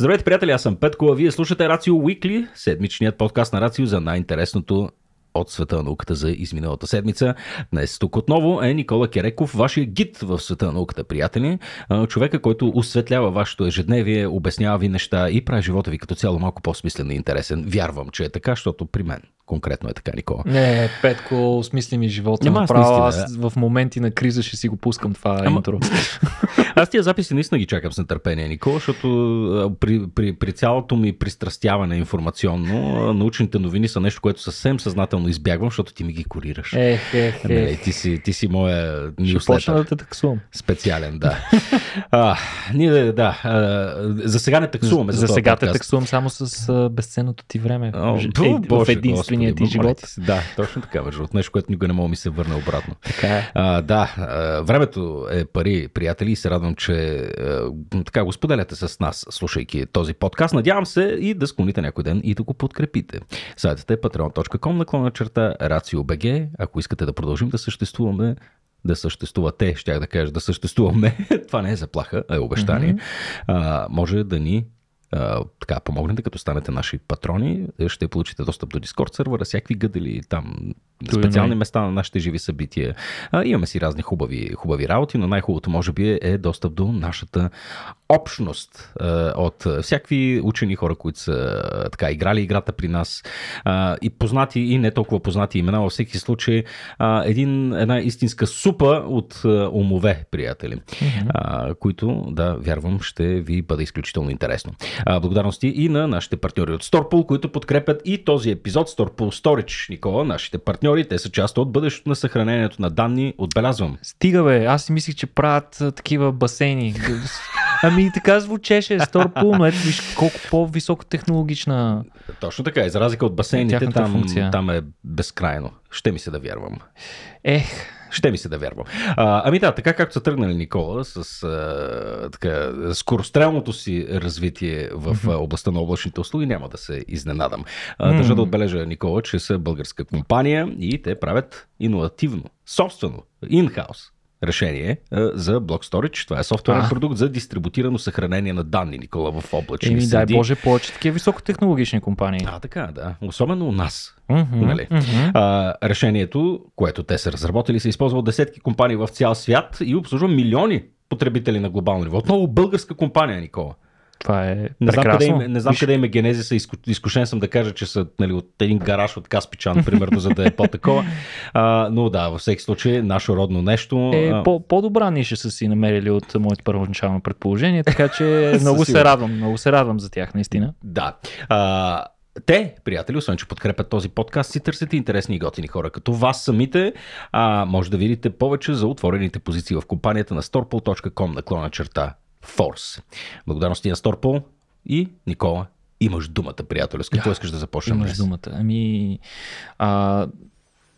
Здравейте, приятели, аз съм Петко, а вие слушате Рацио Уикли, седмичният подкаст на Рацио за най-интересното от света на науката за изминалата седмица. Днес тук отново е Никола Кереков, вашия гид в света на науката, приятели. Човека, който осветлява вашето ежедневие, обяснява ви неща и прави живота ви като цяло малко по-смислен и интересен. Вярвам, че е така, защото при мен конкретно е така, Никола. Не, Петко, осмисли ми живота. Няма направо, аз, аз в моменти на криза ще си го пускам това Ама... интро. аз тия записи наистина ги чакам с нетърпение, Никола, защото при, при, при цялото ми пристрастяване информационно, научните новини са нещо, което съвсем съзнателно избягвам, защото ти ми ги корираш. Ех, ех, ех. Не, ти, си, ти си моя нюслетър. Да те таксувам. Специален, да. а, ние, да. А, за сега не таксуваме. За, за сега те таксувам само с безценното ти време. О, в, в единствен единия ти живот. Да, точно така, между от нещо, което никога не мога ми се върне обратно. Така е. А, да, времето е пари, приятели, и се радвам, че а, така го споделяте с нас, слушайки този подкаст. Надявам се и да склоните някой ден и да го подкрепите. Сайтът е patreon.com наклона черта RACIO.BG. Ако искате да продължим да съществуваме, да съществувате, щях да кажа да съществуваме, това не е заплаха, е обещание, mm-hmm. а, може да ни така помогнете, като станете наши патрони, ще получите достъп до Discord сервера, всякакви гъдели там, специални места на нашите живи събития. А, имаме си разни хубави, хубави работи, но най-хубавото може би е достъп до нашата общност а, от всякакви учени хора, които са така играли играта при нас а, и познати и не толкова познати имена, във всеки случай а, един, една истинска супа от а, умове, приятели, mm-hmm. а, които, да, вярвам, ще ви бъде изключително интересно. А, благодарности и на нашите партньори от Storpool, които подкрепят и този епизод. Storpool Storage, Никола, нашите партньори, те са част от бъдещето на съхранението на данни, отбелязвам. Стига бе, аз си мислих, че правят такива басейни. Ами така звучеше Storpool, но ето виж колко по-високо технологична. Точно така, и за разлика от басейните, там, там е безкрайно. Ще ми се да вярвам. Ех, ще ми се да вярвам. А, ами да, така както са тръгнали Никола с а, така, скорострелното си развитие в mm-hmm. областта на облачните услуги, няма да се изненадам. А, държа да отбележа, Никола, че са българска компания и те правят иновативно, собствено, in-house решение за Block Storage. Това е софтуерен а. продукт за дистрибутирано съхранение на данни, Никола, в облачни Еми, дай Боже, повече такива високотехнологични компании. А, така, да. Особено у нас. Mm-hmm, нали? mm-hmm. А, решението, което те са разработили, се използва от десетки компании в цял свят и обслужва милиони потребители на глобално ниво. Отново българска компания, Никола. Това е не знам, къде им, не знам Виж... къде им е генезиса, изкушен съм да кажа, че са нали, от един гараж от Каспичан, примерно, за да е по-такова. А, но да, във всеки случай, наше родно нещо. Е, а... по- по-добра ниша са си намерили от моето първоначално предположение, така че много се радвам, много се радвам за тях, наистина. Да. А, те, приятели, освен че подкрепят този подкаст, си търсите интересни и готини хора като вас самите. А, може да видите повече за отворените позиции в компанията на storpol.com наклона черта Force. Благодарности на Сторпол и Никола. Имаш думата, приятел. С какво да, искаш да започнем Имаш днес? думата. Ами, а,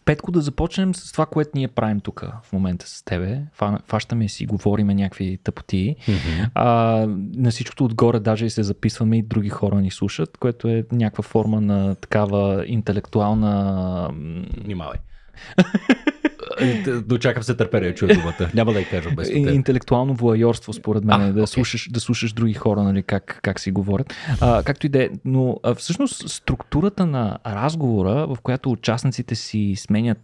Петко, да започнем с това, което ние правим тук в момента с тебе. Фащаме си, говориме някакви тъпоти. Mm-hmm. А, на всичкото отгоре даже и се записваме и други хора ни слушат, което е някаква форма на такава интелектуална... Внимавай. Дочакам се търпение, чуя думата. Няма да я кажа без това. Интелектуално влайорство, според мен, а, да, okay. слушаш, да слушаш други хора, нали, как, как си говорят. А, както и да е. Но а, всъщност структурата на разговора, в която участниците си сменят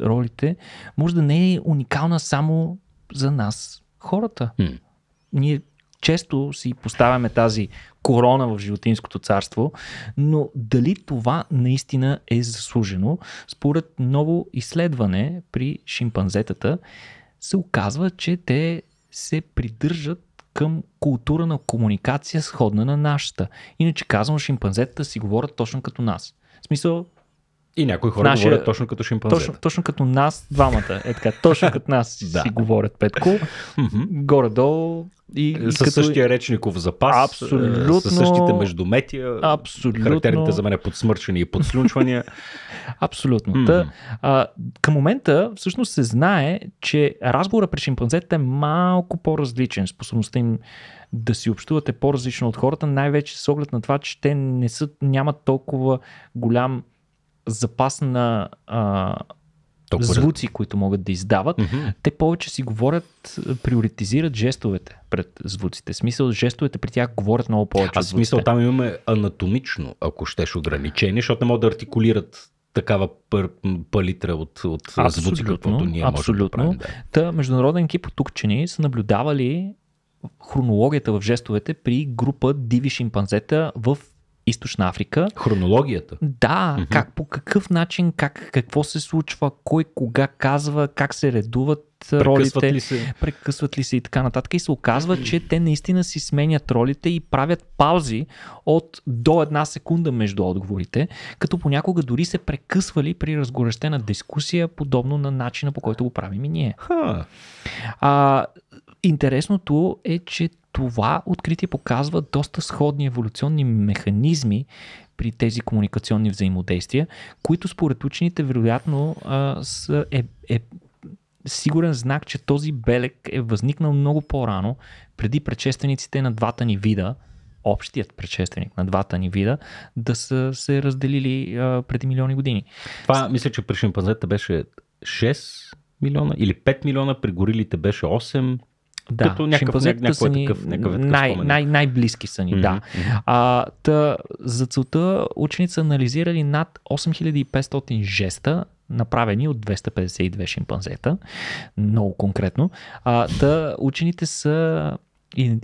ролите, може да не е уникална само за нас, хората. Hmm. Ние често си поставяме тази корона в животинското царство, но дали това наистина е заслужено? Според ново изследване при шимпанзетата се оказва, че те се придържат към култура на комуникация сходна на нашата. Иначе казвам, шимпанзетата си говорят точно като нас. В смисъл, и някои хора Нашия... говорят точно като шимпанзета. Точно, точно като нас двамата. Е така, точно като нас да. си говорят Петко. Горе-долу. И, и с като... същия речников запас. Абсолютно. С същите междуметия. Абсолютно. Характерните за мен подсмърчвания и подслюнчвания. Абсолютно. Mm-hmm. Та, а, към момента всъщност се знае, че разговора при шимпанзетите е малко по-различен. Способността им да си общувате по-различно от хората, най-вече с оглед на това, че те не са, нямат толкова голям запас на а, Толкова... звуци, които могат да издават, mm-hmm. те повече си говорят, приоритизират жестовете пред звуците. Смисъл, жестовете при тях говорят много повече. А смисъл там имаме анатомично, ако щеш ограничение, защото не могат да артикулират такава пър, палитра от, от звуци, каквото ние абсолютно. можем да правим. Да. Та, международен екип от учени са наблюдавали хронологията в жестовете при група диви шимпанзета в Източна Африка. Хронологията? Да, mm-hmm. как, по какъв начин, как, какво се случва, кой кога казва, как се редуват прекъсват ролите, ли се? прекъсват ли се и така нататък. И се оказва, че те наистина си сменят ролите и правят паузи от до една секунда между отговорите, като понякога дори се прекъсвали при разгорещена дискусия, подобно на начина по който го правим и ние. Ха. А, интересното е, че това откритие показва доста сходни еволюционни механизми при тези комуникационни взаимодействия, които според учените вероятно а, са, е, е сигурен знак, че този белег е възникнал много по-рано, преди предшествениците на двата ни вида, общият предшественик на двата ни вида, да са се разделили а, преди милиони години. Това мисля, че при шимпанзета беше 6 милиона или 5 милиона, при горилите беше 8. Да, Като някакъв, някакъв, са ни такъв, някакъв най, най, най-близки са ни, да. А, та, за целта ученици са анализирали над 8500 жеста, направени от 252 шимпанзета, много конкретно. А, та, учените са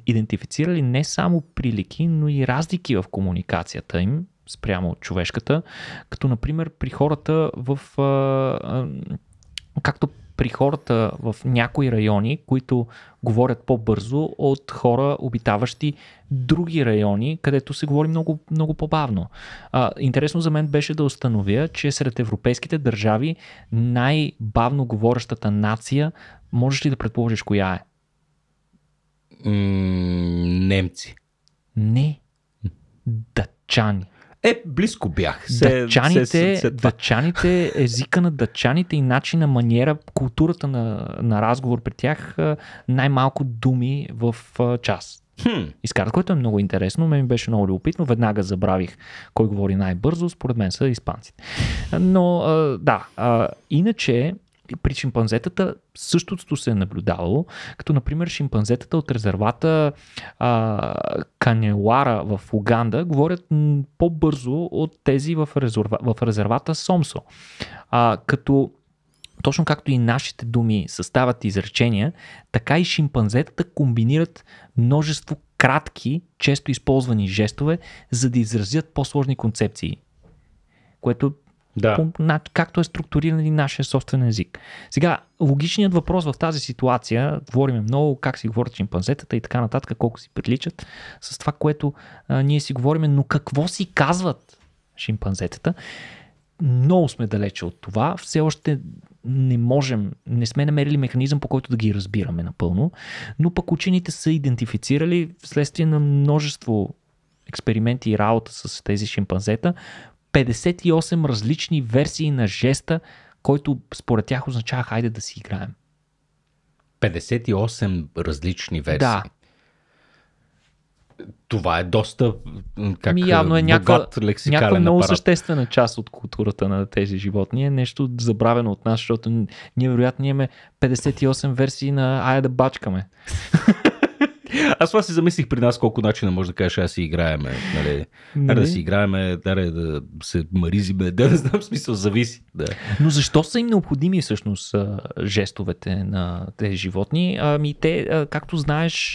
идентифицирали не само прилики, но и разлики в комуникацията им спрямо от човешката, като например при хората в а, а, както при хората в някои райони, които говорят по-бързо от хора, обитаващи други райони, където се говори много, много по-бавно. А, интересно за мен беше да установя, че сред европейските държави най-бавно говорещата нация, можеш ли да предположиш коя е? М, немци. Не. Дъчани. Е, близко бях. Дъчаните, се- се- дъчаните, езика на дъчаните и начина, маниера, културата на, на разговор при тях най-малко думи в час. Хм. Изкарат, което е много интересно. Мен ми беше много любопитно. Веднага забравих кой говори най-бързо. Според мен са испанците. Но а, да, а, иначе при шимпанзетата същото се е наблюдавало, като например шимпанзетата от резервата а, Канелара в Уганда говорят по-бързо от тези в, резерва, в резервата Сомсо. А, като точно както и нашите думи съставят изречения, така и шимпанзетата комбинират множество кратки, често използвани жестове, за да изразят по-сложни концепции. Което Да. по, на, както е структуриран и нашия собствен език. Сега, логичният въпрос в тази ситуация, говорим много как си говорят шимпанзетата и така нататък, колко си приличат с това, което а, ние си говорим, но какво си казват шимпанзетата? Много сме далече от това. Все още не можем, не сме намерили механизъм по който да ги разбираме напълно, но пък учените са идентифицирали вследствие на множество експерименти и работа с тези шимпанзета 58 различни версии на жеста, който според тях означава хайде да си играем. 58 различни версии. Да. Това е доста как, Ми явно е някаква, някаква много апарат. съществена част от културата на тези животни. Е нещо забравено от нас, защото ние вероятно имаме 58 версии на Айде да бачкаме. Аз това си замислих при нас колко начина може да кажеш, аз си играеме. Нали? Аре Нали? да си играеме, аре да се маризиме, да не знам смисъл, зависи. Да. Но защо са им необходими всъщност жестовете на тези животни? Ами те, както знаеш,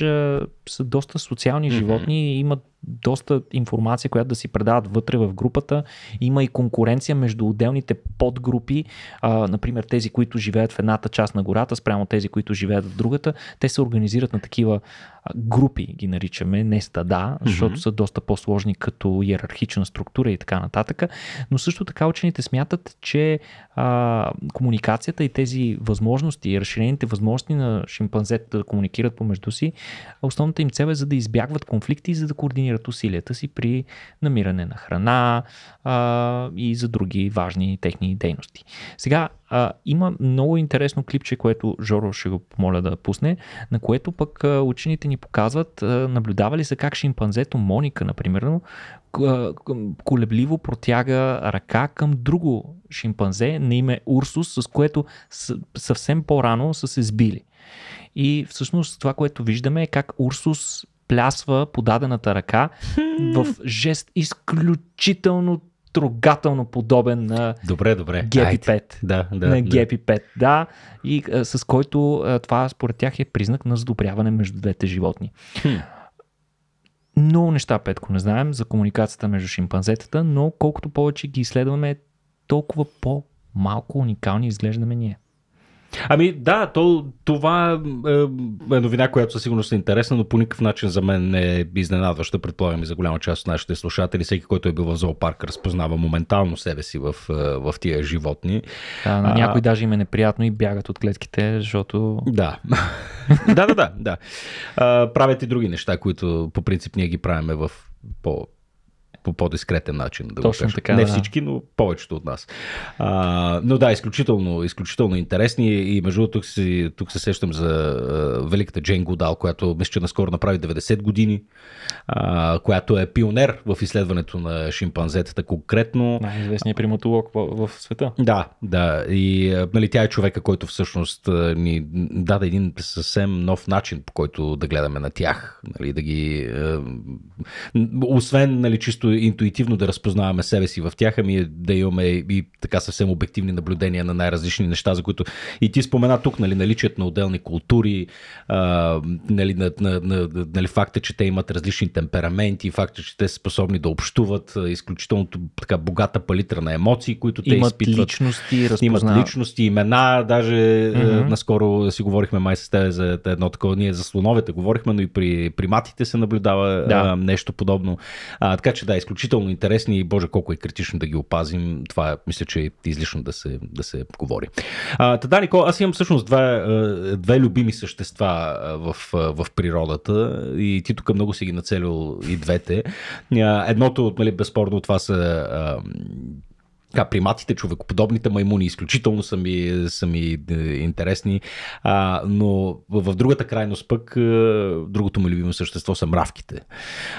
са доста социални животни имат доста информация, която да си предават вътре в групата. Има и конкуренция между отделните подгрупи, а, например тези, които живеят в едната част на гората, спрямо тези, които живеят в другата. Те се организират на такива групи, ги наричаме, не стада, защото Мгм. са доста по-сложни като иерархична структура и така нататък. Но също така учените смятат, че а, комуникацията и тези възможности, и разширените възможности на шимпанзетата да комуникират помежду си, основната им цел е за да избягват конфликти и за да координират координират усилията си при намиране на храна а, и за други важни техни дейности. Сега а, има много интересно клипче, което Жоро ще го помоля да пусне, на което пък а, учените ни показват, а, наблюдавали са как шимпанзето Моника, например, колебливо протяга ръка към друго шимпанзе на име Урсус, с което съвсем по-рано са се сбили. И всъщност това, което виждаме е как Урсус плясва подадената ръка в жест изключително трогателно подобен на добре, добре. Гепи 5. Да, да, на Гепи 5, да. И а, с който а, това според тях е признак на задобряване между двете животни. Хм. Много неща, Петко, не знаем за комуникацията между шимпанзетата, но колкото повече ги изследваме, толкова по-малко уникални изглеждаме ние. Ами да, то, това е, е новина, която със сигурност е интересна, но по никакъв начин за мен не е изненадваща. Предполагам и за голяма част от нашите слушатели. Всеки, който е бил в зоопарк, разпознава моментално себе си в, е, в тия животни. Да, на някой даже им е неприятно и бягат от клетките, защото... Да. да, да, да. да. А, правят и други неща, които по принцип ние ги правиме в по по по-дискретен начин. Да Точно го така. Не да. всички, но повечето от нас. А, но да, изключително, изключително интересни и между другото тук, си, тук се сещам за а, великата Джейн Гудал, която мисля, че наскоро направи 90 години, а, която е пионер в изследването на шимпанзетата конкретно. Най-известният приматолог в, в света. Да, да. И нали, тя е човека, който всъщност ни даде един съвсем нов начин, по който да гледаме на тях. Нали, да ги, е, освен нали, чисто интуитивно да разпознаваме себе си в тях, ами да имаме и така съвсем обективни наблюдения на най-различни неща, за които и ти спомена тук, нали, наличието на отделни култури, а, нали, на, на, на, нали, факта, че те имат различни темпераменти, факта, че те са способни да общуват, изключително така богата палитра на емоции, които те имат изпитват. Личности, имат личности, имена, даже mm-hmm. наскоро си говорихме май с тебе за едно такова, ние за слоновете говорихме, но и при приматите се наблюдава да. а, нещо подобно. А, така че да, изключително интересни и боже колко е критично да ги опазим. Това мисля, че е излишно да се, да се говори. А, та да, Никола, аз имам всъщност две, две любими същества в, в природата и ти тук много си ги нацелил и двете. Едното, нали, безспорно, това са така, приматите, човекоподобните маймуни, изключително са ми, са ми е, интересни, а, но в другата крайност пък, е, другото ми любимо същество са мравките.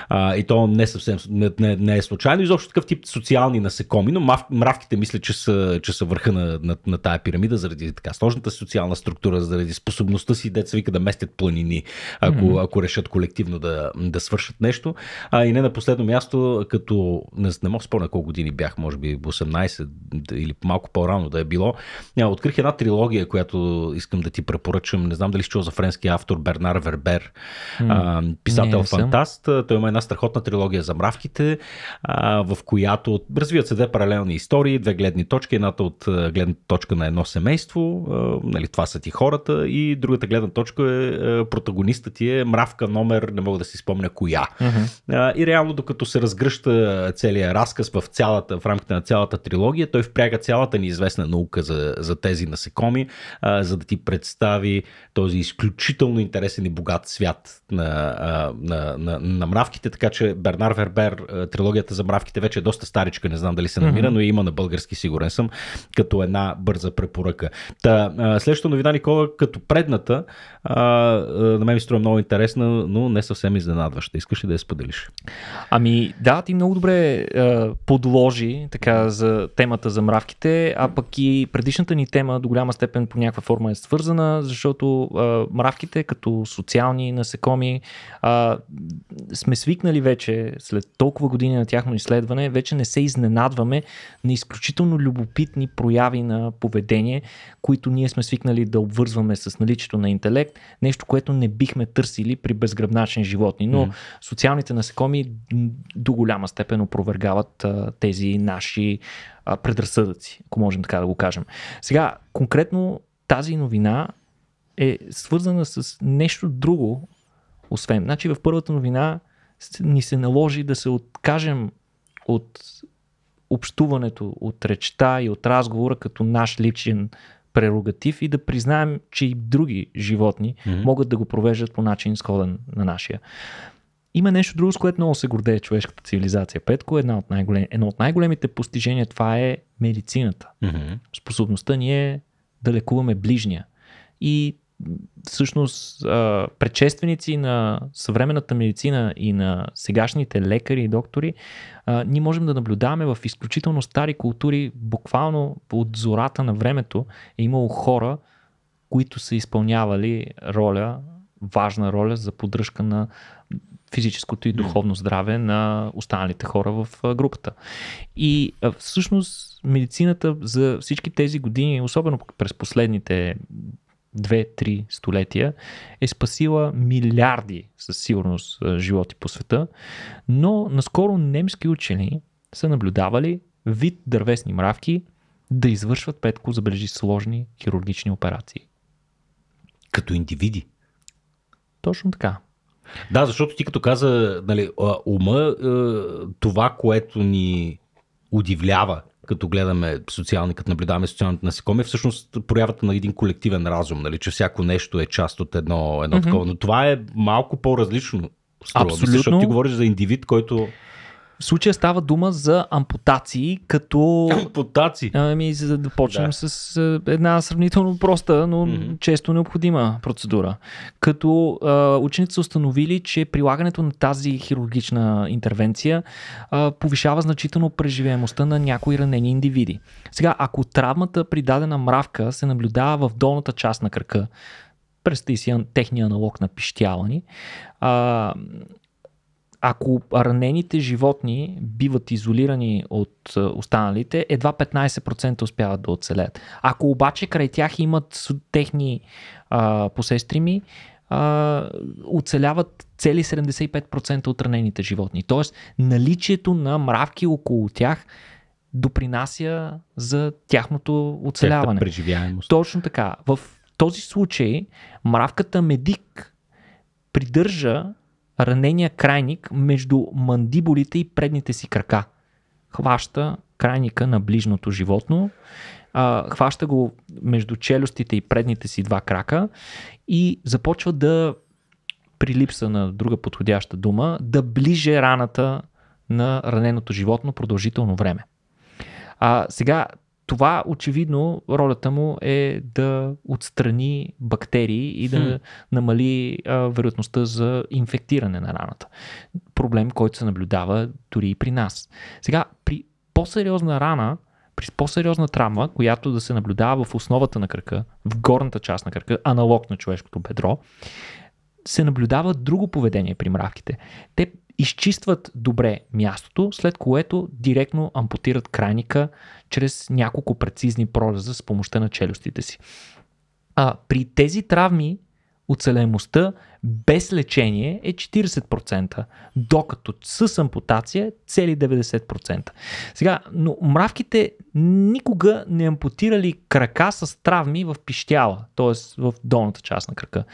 А, и то не съвсем не, не, не е случайно, изобщо такъв тип социални насекоми, но мав, мравките мисля, че са, че са върха на, на, на тая пирамида заради така сложната социална структура, заради способността си, деца вика да местят планини, ако, mm-hmm. ако решат колективно да, да свършат нещо. А, и не на последно място, като не, не мога спомня колко години бях, може би 18 12 или малко по-рано да е било. Открих една трилогия, която искам да ти препоръчам. Не знам дали си чул за френския автор Бернар Вербер, mm. писател не, фантаст. Той има една страхотна трилогия за мравките, в която развиват се две паралелни истории, две гледни точки. Едната от гледна точка на едно семейство, нали, това са ти хората, и другата гледна точка е протагонистът ти е мравка номер, не мога да си спомня коя. Mm-hmm. И реално, докато се разгръща целият разказ в, цялата, в рамките на цялата трилогия, трилогия. Той впряга цялата ни известна наука за, за тези насекоми, а, за да ти представи този изключително интересен и богат свят на, а, на, на, на мравките. Така че Бернар Вербер, трилогията за мравките вече е доста старичка, не знам дали се намира, mm-hmm. но има на български, сигурен съм, като една бърза препоръка. Та, следващата новина, Никола, като предната, а, на мен ми струва много интересна, но не съвсем изненадваща. Искаш ли да я споделиш? Ами да, ти много добре а, подложи така за темата за мравките, а пък и предишната ни тема до голяма степен по някаква форма е свързана, защото а, мравките като социални насекоми а, сме свикнали вече след толкова години на тяхно изследване, вече не се изненадваме на изключително любопитни прояви на поведение, които ние сме свикнали да обвързваме с наличието на интелект, нещо, което не бихме търсили при безгръбначни животни. Но mm. социалните насекоми до голяма степен опровергават а, тези наши а, предразсъдъци, ако можем така да го кажем. Сега, конкретно тази новина е свързана с нещо друго, освен. Значи в първата новина ни се наложи да се откажем от общуването, от речта и от разговора като наш личен прерогатив и да признаем, че и други животни mm-hmm. могат да го провеждат по начин сходен на нашия. Има нещо друго, с което много се гордее човешката цивилизация. Петко, една от най-голем... едно от най-големите постижения това е медицината. Mm-hmm. Способността ни е да лекуваме ближния. И всъщност предшественици на съвременната медицина и на сегашните лекари и доктори, ние можем да наблюдаваме в изключително стари култури, буквално от зората на времето е имало хора, които са изпълнявали роля, важна роля за поддръжка на физическото и духовно здраве на останалите хора в групата. И всъщност медицината за всички тези години, особено през последните две-три столетия, е спасила милиарди със сигурност животи по света, но наскоро немски учени са наблюдавали вид дървесни мравки да извършват петко, забележи, сложни хирургични операции. Като индивиди? Точно така. Да, защото ти като каза, нали, ума, това, което ни удивлява като гледаме социални, като наблюдаваме социалните насекоми, всъщност проявата на един колективен разум, нали, че всяко нещо е част от едно, едно mm-hmm. такова. Но това е малко по-различно. Струва, Абсолютно. Защото ти говориш за индивид, който в случая става дума за ампутации, като... Ампутации? Ами, за да почнем да. с една сравнително проста, но mm-hmm. често необходима процедура. Като а, ученици са установили, че прилагането на тази хирургична интервенция а, повишава значително преживеемостта на някои ранени индивиди. Сега, ако травмата при дадена мравка се наблюдава в долната част на кръка, представи си техния аналог на пищялани, а, ако ранените животни биват изолирани от останалите, едва 15% успяват да оцелят. Ако обаче край тях имат техни а, посестрими, а, оцеляват цели 75% от ранените животни. Тоест, наличието на мравки около тях допринася за тяхното оцеляване. Преживяемост. Точно така. В този случай мравката медик придържа ранения крайник между мандибулите и предните си крака. Хваща крайника на ближното животно, хваща го между челюстите и предните си два крака и започва да, при липса на друга подходяща дума, да ближе раната на раненото животно продължително време. А, сега това очевидно ролята му е да отстрани бактерии и да хм. намали а, вероятността за инфектиране на раната. Проблем, който се наблюдава дори и при нас. Сега, при по-сериозна рана, при по-сериозна травма, която да се наблюдава в основата на кръка, в горната част на кръка, аналог на човешкото бедро, се наблюдава друго поведение при мравките. Те изчистват добре мястото, след което директно ампутират крайника чрез няколко прецизни прореза с помощта на челюстите си. А, при тези травми оцелемостта без лечение е 40%, докато с ампутация цели 90%. Сега, но мравките никога не ампутирали крака с травми в пищяла, т.е. в долната част на крака.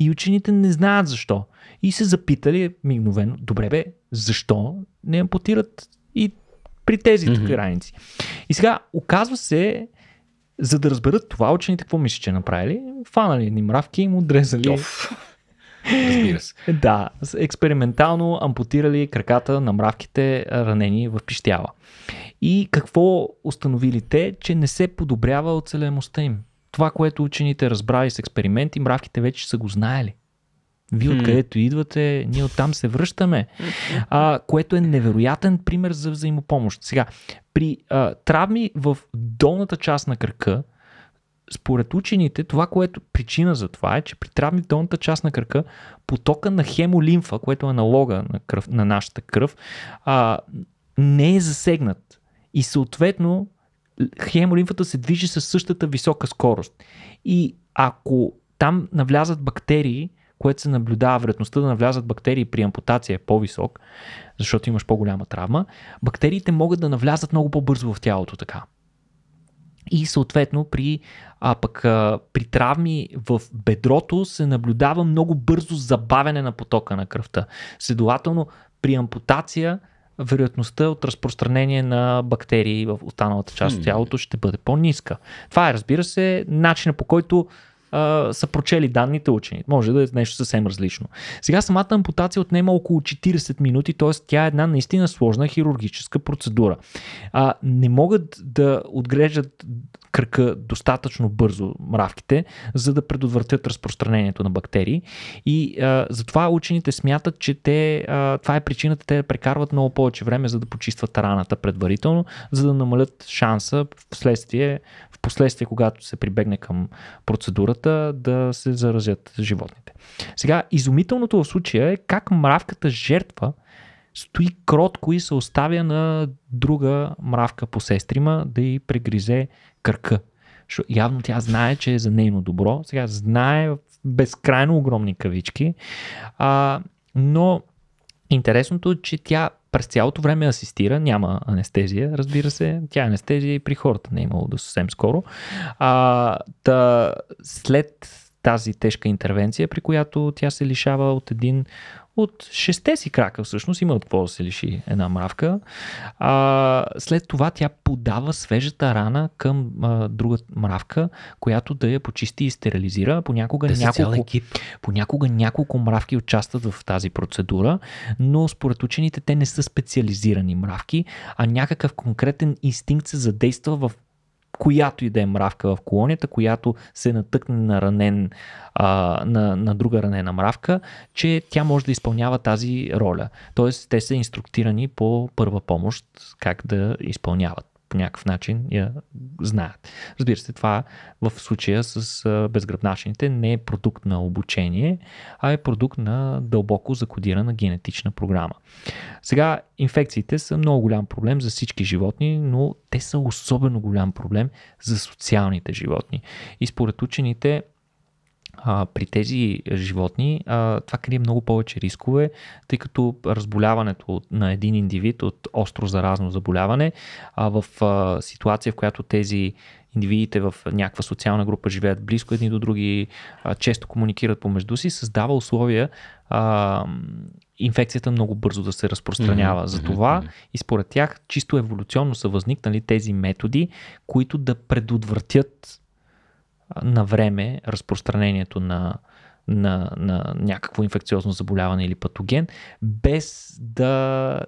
И учените не знаят защо. И се запитали мигновено, добре бе, защо не ампутират и при тези mm-hmm. граници. И сега, оказва се, за да разберат това, учените какво мислят, че направили? Фанали едни мравки и му дрезали. Оф. Разбира се. да, експериментално ампутирали краката на мравките ранени в пищяла. И какво установили те? Че не се подобрява оцелемостта им. Това, което учените разбрали с експерименти, мравките вече са го знаели. Вие откъдето идвате, ние оттам се връщаме. А, което е невероятен пример за взаимопомощ. Сега, при а, травми в долната част на кръка, според учените, това, което причина за това е, че при травми в долната част на кръка, потока на хемолимфа, което е аналога на, кръв, на нашата кръв, а, не е засегнат. И съответно, хемолимфата се движи със същата висока скорост. И ако там навлязат бактерии, което се наблюдава, вероятността да навлязат бактерии при ампутация е по-висок, защото имаш по-голяма травма, бактериите могат да навлязат много по-бързо в тялото така. И съответно при, а, пък, а, при травми в бедрото се наблюдава много бързо забавяне на потока на кръвта. Следователно, при ампутация вероятността от разпространение на бактерии в останалата част от тялото ще бъде по-ниска. Това е, разбира се, начинът по който са прочели данните учени. Може да е нещо съвсем различно. Сега самата ампутация отнема около 40 минути, т.е. тя е една наистина сложна хирургическа процедура. А, не могат да отгреждат кръка достатъчно бързо мравките, за да предотвратят разпространението на бактерии. И а, затова учените смятат, че те, а, това е причината те да прекарват много повече време, за да почистват раната предварително, за да намалят шанса в следствие, в последствие, когато се прибегне към процедурата, да се заразят животните. Сега, изумителното в случая е как мравката жертва стои кротко и се оставя на друга мравка по сестрима да й прегризе кърка. Шо, явно тя знае, че е за нейно добро. Сега знае в безкрайно огромни кавички. А, но интересното е, че тя през цялото време асистира, няма анестезия, разбира се. Тя е анестезия и при хората не е имало до съвсем скоро. А, та, след тази тежка интервенция, при която тя се лишава от един от шесте си крака всъщност, има от какво да се лиши една мравка. А, след това тя подава свежата рана към а, друга мравка, която да я почисти и стерилизира. Понякога, Те няколко, понякога няколко мравки участват в тази процедура, но според учените те не са специализирани мравки, а някакъв конкретен инстинкт се задейства в която и да е мравка в колонията, която се натъкне на ранен, а, на, на друга ранена мравка, че тя може да изпълнява тази роля. Тоест, те са инструктирани по първа помощ как да изпълняват по някакъв начин я знаят. Разбира се, това в случая с безгръбначните не е продукт на обучение, а е продукт на дълбоко закодирана генетична програма. Сега, инфекциите са много голям проблем за всички животни, но те са особено голям проблем за социалните животни. И според учените, а, при тези животни а, това крие много повече рискове, тъй като разболяването на един индивид от остро заразно заболяване а, в а, ситуация, в която тези индивидите в някаква социална група живеят близко едни до други, а, често комуникират помежду си, създава условия а, инфекцията много бързо да се разпространява. Mm-hmm. Затова mm-hmm. и според тях чисто еволюционно са възникнали тези методи, които да предотвратят на време разпространението на, на, на някакво инфекциозно заболяване или патоген, без да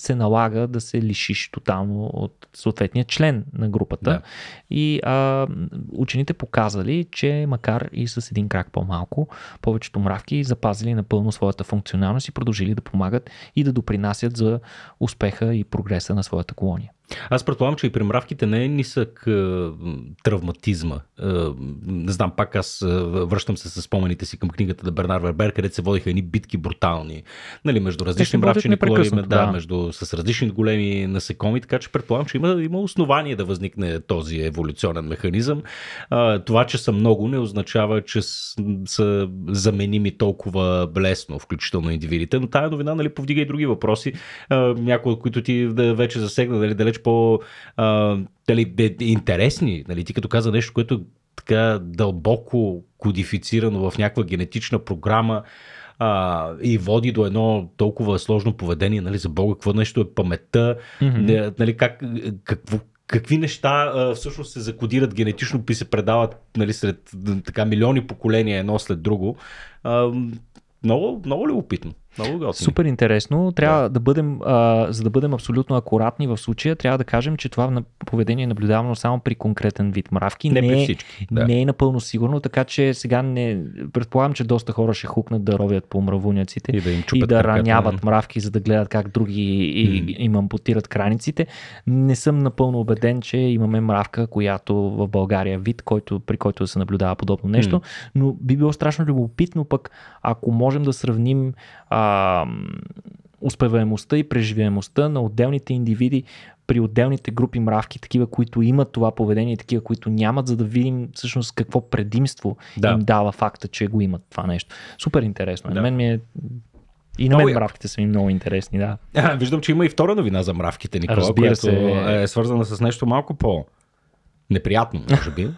се налага да се лишиш тотално от съответния член на групата. Да. И а, учените показали, че макар и с един крак по-малко, повечето мравки запазили напълно своята функционалност и продължили да помагат и да допринасят за успеха и прогреса на своята колония. Аз предполагам, че и при мравките не е нисък е, травматизма. Е, не знам, пак аз е, връщам се с спомените си към книгата на Бернар Вербер, където се водиха едни битки брутални. Нали, между различни мравчени колори, да, да, между, с различни големи насекоми, така че предполагам, че има, има основание да възникне този еволюционен механизъм. Е, това, че са много, не означава, че са заменими толкова лесно, включително индивидите. Но тая новина нали, повдига и други въпроси, е, някои от които ти вече засегна, дали далеч по а, дали, интересни. Нали? Ти като каза нещо, което е така дълбоко кодифицирано в някаква генетична програма а, и води до едно толкова сложно поведение, нали, за Бога, какво нещо е паметта, mm-hmm. нали, как, какво, какви неща а, всъщност се закодират генетично и се предават нали, сред така милиони поколения едно след друго. А, много, много любопитно. Много готино. Супер интересно. Трябва да, да бъдем, а, за да бъдем абсолютно акуратни в случая, трябва да кажем, че това поведение е наблюдавано само при конкретен вид мравки. Не, не, при всички, да. не е напълно сигурно, така че сега не. Предполагам, че доста хора ще хукнат да ровят по мравуняците и да, им и да раняват мравки, за да гледат как други и, им ампутират краниците. Не съм напълно убеден, че имаме мравка, която в България вид, който, при който да се наблюдава подобно нещо, но би било страшно любопитно пък, ако можем да сравним а, успеваемостта и преживяемостта на отделните индивиди при отделните групи мравки, такива, които имат това поведение и такива, които нямат, за да видим всъщност какво предимство да. им дава факта, че го имат това нещо. Супер интересно. Да. На мен ми е и на мен много мравките са ми много интересни, да. А, виждам, че има и втора новина за мравките, Никола, Разбира която се. е свързана с нещо малко по неприятно, може би.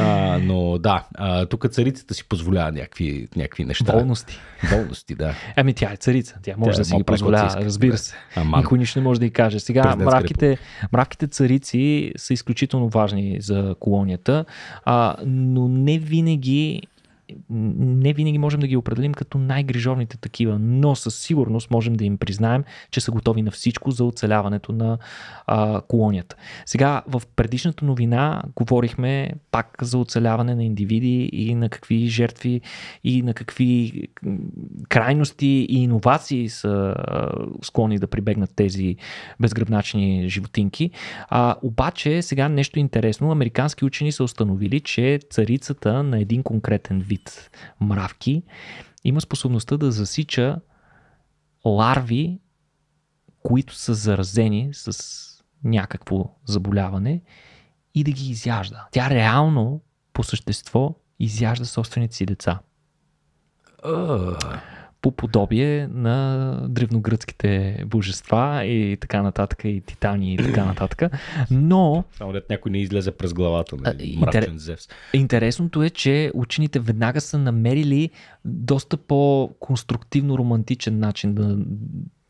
А, но да, а, тук царицата си позволява някакви, някакви неща. Волности. Волности, да. Ами тя е царица. Тя може Тя да си ги позволява, разбира се. Ама, Никой нищо не може да й каже. Сега, мравките, мравките царици са изключително важни за колонията, а, но не винаги не винаги можем да ги определим като най-грижовните такива, но със сигурност можем да им признаем, че са готови на всичко за оцеляването на а, колонията. Сега, в предишната новина говорихме пак за оцеляване на индивиди и на какви жертви и на какви крайности и иновации са а, склонни да прибегнат тези безгръбначни животинки. А, обаче, сега нещо интересно. Американски учени са установили, че царицата на един конкретен вид мравки има способността да засича ларви, които са заразени с някакво заболяване и да ги изяжда. Тя реално по същество изяжда собствените си деца. По подобие на древногръцките божества и така нататък, и титани и така нататък. Но Само дет някой не излезе през главата на един интер- Зевс. Интересното е, че учените веднага са намерили доста по-конструктивно романтичен начин да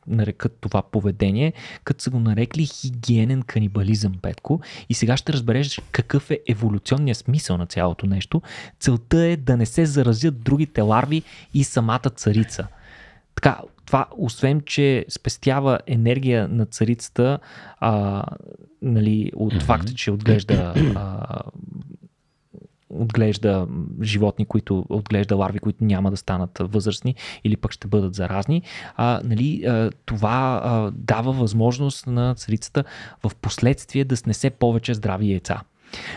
нарекат това поведение, като са го нарекли хигиенен канибализъм, Петко. И сега ще разбереш какъв е еволюционният смисъл на цялото нещо. Целта е да не се заразят другите ларви и самата царица. Така, това, освен, че спестява енергия на царицата, а, нали, от Мгм. факта, че отглежда а, отглежда животни, които отглежда ларви, които няма да станат възрастни или пък ще бъдат заразни. А, нали, а, това а, дава възможност на царицата в последствие да снесе повече здрави яйца.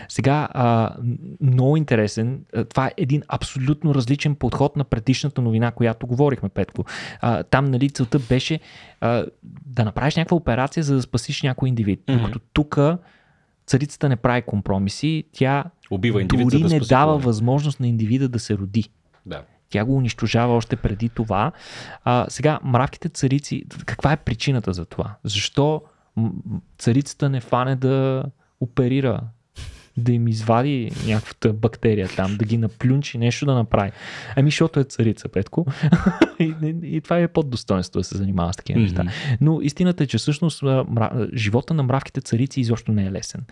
Сега, а, много интересен, това е един абсолютно различен подход на предишната новина, която говорихме, Петко. А, там, нали, целта беше а, да направиш някаква операция, за да спасиш някой индивид. Мгм. Докато тук царицата не прави компромиси, тя Убива дори да не спаси дава колонията. възможност на индивида да се роди. Да. Тя го унищожава още преди това. А, сега, мравките царици, каква е причината за това? Защо царицата не фане да оперира, да им извади някаква бактерия там, да ги наплюнчи, нещо да направи? Ами, защото е царица, Петко. и, и, и това е под достоинство да се занимава с такива неща. Мгм. Но истината е, че всъщност живота на мравките царици изобщо не е лесен.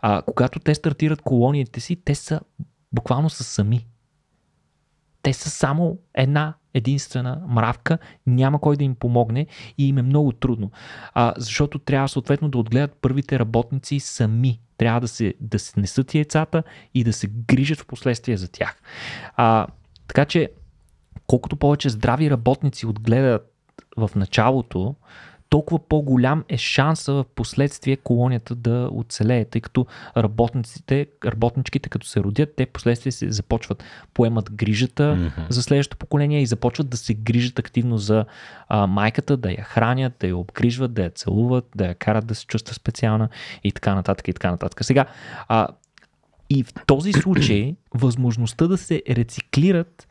А, когато те стартират колониите си, те са буквално са сами. Те са само една единствена мравка, няма кой да им помогне и им е много трудно. А, защото трябва съответно да отгледат първите работници сами. Трябва да се, да се несат яйцата и да се грижат в последствие за тях. А, така че, колкото повече здрави работници отгледат в началото, толкова по-голям е шанса в последствие колонията да оцелее, тъй като работниците, работничките като се родят, те в последствие се започват поемат грижата Мгм. за следващото поколение и започват да се грижат активно за а, майката, да я хранят, да я обгрижват, да я целуват, да я карат да се чувства специална и така нататък и така нататък. Сега, а, и в този случай възможността да се рециклират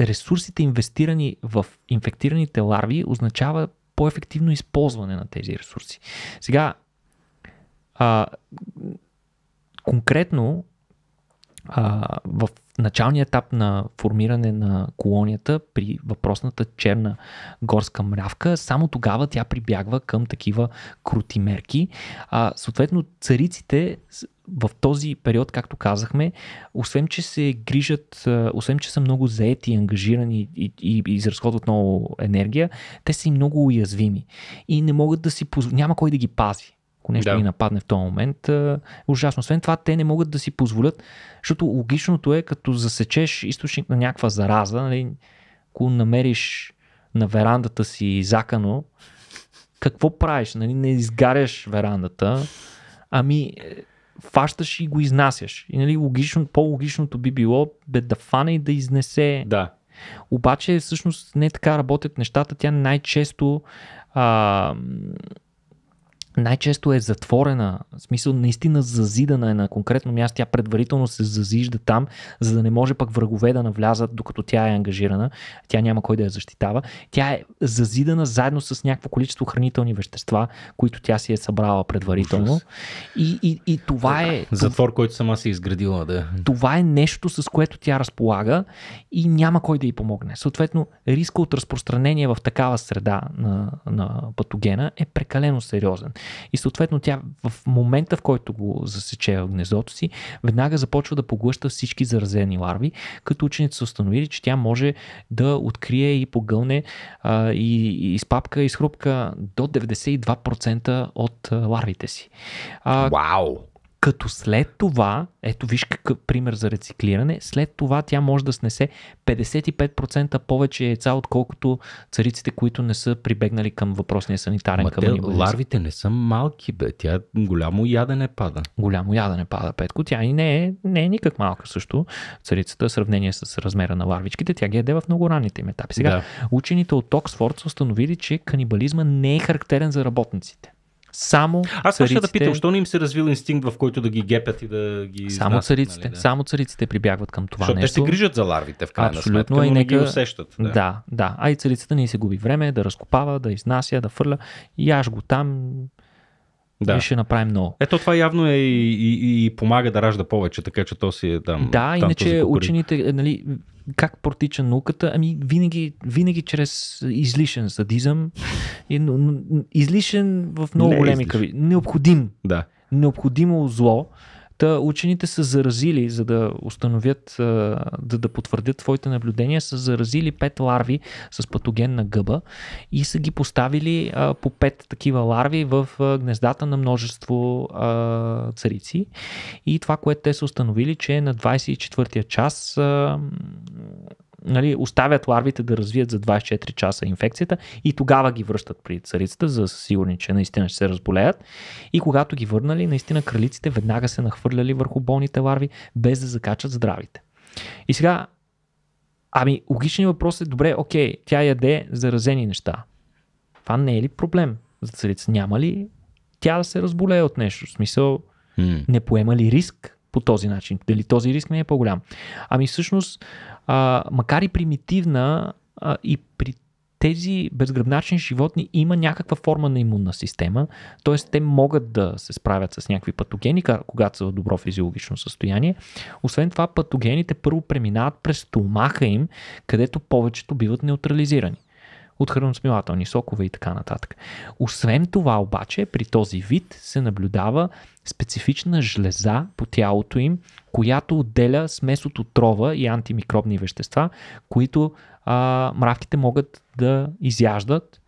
ресурсите инвестирани в инфектираните ларви означава по-ефективно използване на тези ресурси. Сега, а, конкретно а, в началния етап на формиране на колонията при въпросната черна горска мрявка, само тогава тя прибягва към такива крути мерки. А, съответно, цариците в този период, както казахме, освен че се грижат, освен че са много заети, ангажирани и, и, и изразходват много енергия, те са и много уязвими. И не могат да си позволят, няма кой да ги пази. Ако нещо Да. ги нападне в този момент, е ужасно. Освен това, те не могат да си позволят, защото логичното е, като засечеш източник на някаква зараза, нали, ако намериш на верандата си закано, какво правиш? Нали? Не изгаряш верандата, ами фащаш и го изнасяш. И нали, логично, по-логичното би било бе, да фане и да изнесе Да. обаче всъщност не така работят нещата. Тя най-често а, най-често е затворена, в смисъл наистина зазидана е на конкретно място, тя предварително се зазижда там, за да не може пък врагове да навлязат, докато тя е ангажирана, тя няма кой да я защитава. Тя е зазидана заедно с някакво количество хранителни вещества, които тя си е събрала предварително. И, и, и това е... Затвор, който сама си е изградила, да. Това е нещо, с което тя разполага и няма кой да й помогне. Съответно, риска от разпространение в такава среда на, на патогена е прекалено сериозен. И съответно тя в момента, в който го засече в гнездото си, веднага започва да поглъща всички заразени ларви, като учените са установили, че тя може да открие и погълне а, и, и изпапка до 92% от ларвите си. А, Вау! Като след това, ето виж какъв пример за рециклиране, след това тя може да снесе 55% повече яйца, отколкото цариците, които не са прибегнали към въпросния санитарен те, ларвите не са малки, бе. Тя голямо ядене пада. Голямо ядене пада, Петко. Тя и не е, не е никак малка също. Царицата, в сравнение с размера на ларвичките, тя ги еде в много ранните им етапи. Сега, да. учените от Оксфорд са установили, че канибализма не е характерен за работниците. Само Аз цариците... ще да питам, защо не им се развил инстинкт, в който да ги гепят и да ги Само изнасят, цариците, нали, да. само цариците прибягват към това Защото нещо. те се грижат за ларвите в крайна Абсолютно, сметка, но и нека... не ги усещат. Да. да, да. А и царицата не се губи време да разкопава, да изнася, да фърля. Яш го там, да. И ще направим много. Ето това явно е и, и, и помага да ражда повече, така че то си е там. Да, там иначе учените, нали, как протича науката? Ами винаги, винаги чрез излишен садизъм. Излишен в много Не големи кави. Необходим. Да. Необходимо зло. Та учените са заразили, за да установят, да, да потвърдят своите наблюдения, са заразили пет ларви с патогенна гъба и са ги поставили по пет такива ларви в гнездата на множество царици. И това, което те са установили, че на 24-я час нали, оставят ларвите да развият за 24 часа инфекцията и тогава ги връщат при царицата, за да са сигурни, че наистина ще се разболеят. И когато ги върнали, наистина кралиците веднага се нахвърляли върху болните ларви, без да закачат здравите. И сега, ами, логичният въпрос е, добре, окей, тя яде заразени неща. Това не е ли проблем за царица? Няма ли тя да се разболее от нещо? В смисъл, mm. не поема ли риск по този начин? Дали този риск не е по-голям? Ами всъщност, а, макар и примитивна, а, и при тези безгръбначни животни има някаква форма на имунна система, т.е. те могат да се справят с някакви патогени, когато са в добро физиологично състояние. Освен това, патогените първо преминават през стомаха им, където повечето биват неутрализирани от храносмилателни сокове и така нататък. Освен това обаче, при този вид се наблюдава специфична жлеза по тялото им, която отделя смес от отрова и антимикробни вещества, които а, мравките могат да изяждат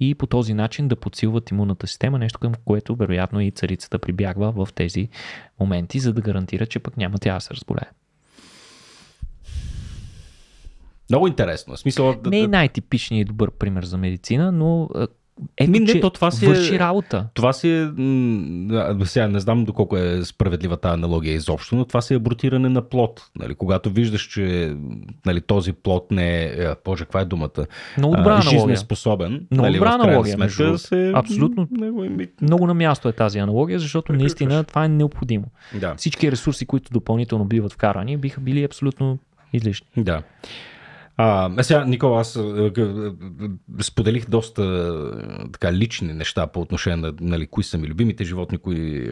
и по този начин да подсилват имунната система, нещо към което вероятно и царицата прибягва в тези моменти, за да гарантира, че пък няма тя да се разболее. Много интересно. Смисъл, не е най-типичният и добър пример за медицина, но ето, Ми, не, то това си върши е, работа. Това си е, сега не знам доколко е справедлива тази аналогия изобщо, но това си е абортиране на плод. Нали, когато виждаш, че нали, този плод не е, е боже, каква е думата? Много добра а, жизнеспособен. Много нали, добра аналогия. Между... Се... Абсолютно. Много на място е тази аналогия, защото Прекъсваш. наистина това е необходимо. Да. Всички ресурси, които допълнително биват вкарани, биха били абсолютно излишни. Да. А, сега, Никола, аз споделих доста така лични неща по отношение на нали, кои са ми любимите животни, кои